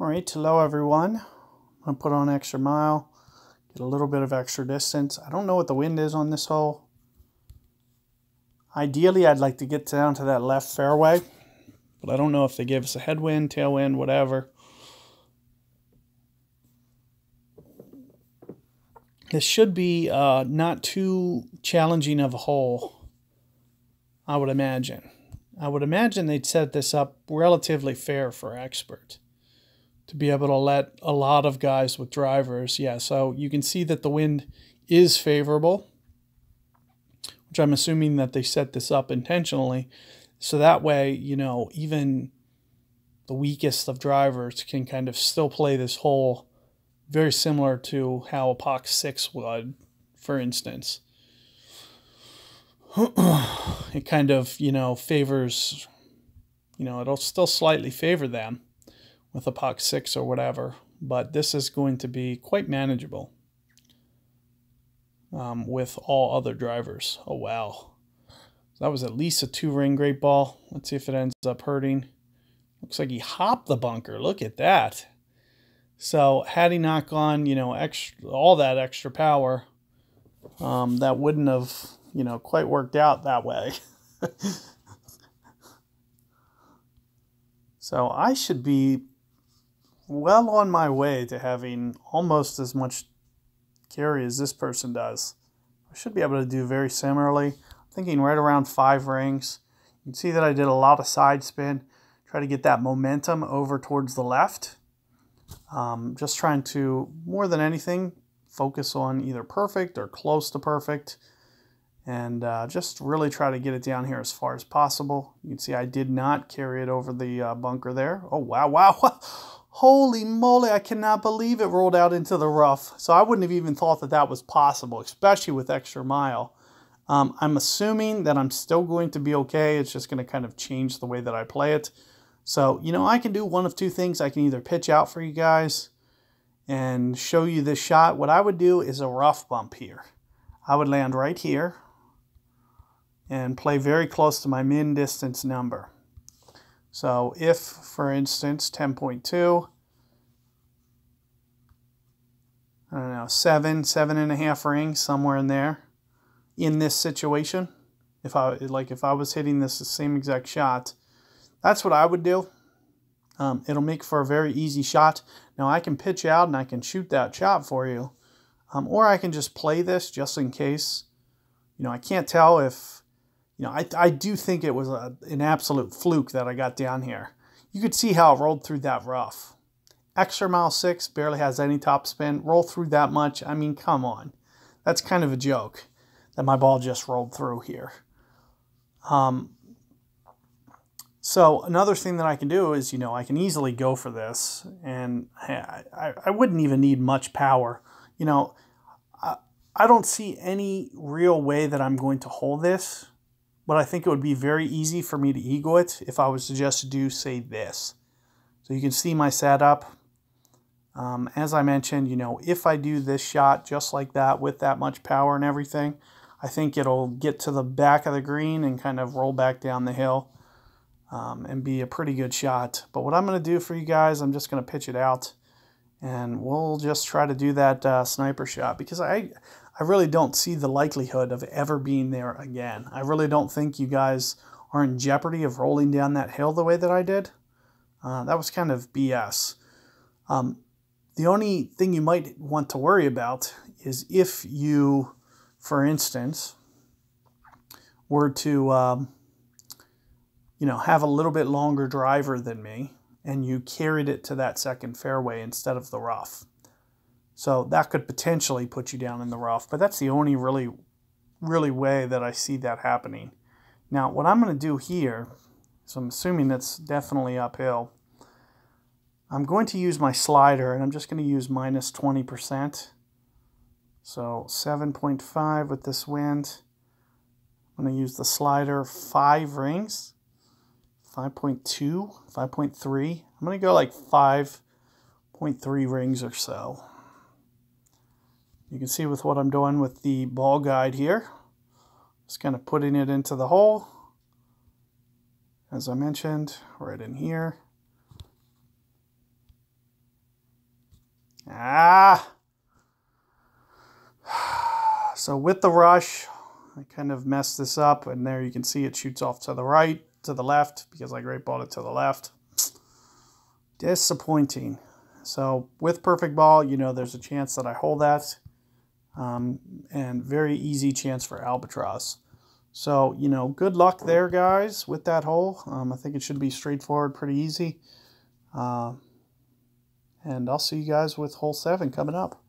All right, hello everyone. I'm gonna put on extra mile, get a little bit of extra distance. I don't know what the wind is on this hole. Ideally, I'd like to get down to that left fairway, but I don't know if they give us a headwind, tailwind, whatever. This should be uh, not too challenging of a hole, I would imagine. I would imagine they'd set this up relatively fair for expert to be able to let a lot of guys with drivers. Yeah, so you can see that the wind is favorable, which I'm assuming that they set this up intentionally. So that way, you know, even the weakest of drivers can kind of still play this hole very similar to how Apoc 6 would, for instance. it kind of, you know, favors, you know, it'll still slightly favor them with Apoc 6 or whatever, but this is going to be quite manageable um, with all other drivers. Oh, wow. That was at least a two ring great ball. Let's see if it ends up hurting. Looks like he hopped the bunker. Look at that. So had he not gone, you know, extra, all that extra power, um, that wouldn't have, you know, quite worked out that way. so I should be well on my way to having almost as much carry as this person does. I should be able to do very similarly. I'm thinking right around five rings. You can see that I did a lot of side spin. Try to get that momentum over towards the left. Um, just trying to, more than anything, focus on either perfect or close to perfect. And uh, just really try to get it down here as far as possible. You can see I did not carry it over the uh, bunker there. Oh, wow, wow. Holy moly, I cannot believe it rolled out into the rough. So I wouldn't have even thought that that was possible, especially with extra mile. Um, I'm assuming that I'm still going to be okay. It's just going to kind of change the way that I play it. So, you know, I can do one of two things. I can either pitch out for you guys and show you this shot. What I would do is a rough bump here. I would land right here and play very close to my min distance number. So if, for instance, 10.2, I don't know, seven, seven and a half rings, somewhere in there, in this situation, if I like if I was hitting this the same exact shot, that's what I would do. Um, it'll make for a very easy shot. Now I can pitch out and I can shoot that shot for you, um, or I can just play this just in case. You know, I can't tell if you know, I, I do think it was a, an absolute fluke that I got down here. You could see how it rolled through that rough. Extra mile six barely has any top spin. Roll through that much. I mean, come on. That's kind of a joke that my ball just rolled through here. Um, so another thing that I can do is, you know, I can easily go for this, and I, I, I wouldn't even need much power. You know, I, I don't see any real way that I'm going to hold this but I think it would be very easy for me to eagle it if I was to just do, say, this. So you can see my setup. Um, as I mentioned, you know, if I do this shot just like that with that much power and everything, I think it'll get to the back of the green and kind of roll back down the hill um, and be a pretty good shot. But what I'm going to do for you guys, I'm just going to pitch it out and we'll just try to do that uh, sniper shot because I I really don't see the likelihood of ever being there again. I really don't think you guys are in jeopardy of rolling down that hill the way that I did. Uh, that was kind of BS. Um, the only thing you might want to worry about is if you, for instance, were to, um, you know, have a little bit longer driver than me and you carried it to that second fairway instead of the rough. So that could potentially put you down in the rough, but that's the only really, really way that I see that happening. Now, what I'm going to do here, so I'm assuming that's definitely uphill, I'm going to use my slider, and I'm just going to use minus 20%. So 7.5 with this wind. I'm going to use the slider five rings. 5.2, 5.3. I'm going to go like 5.3 rings or so. You can see with what I'm doing with the ball guide here, just kind of putting it into the hole, as I mentioned, right in here. Ah! So with the rush, I kind of messed this up, and there you can see it shoots off to the right, to the left, because I great balled it to the left. Disappointing. So with perfect ball, you know, there's a chance that I hold that, um, and very easy chance for albatross. So, you know, good luck there, guys, with that hole. Um, I think it should be straightforward, pretty easy. Uh, and I'll see you guys with hole seven coming up.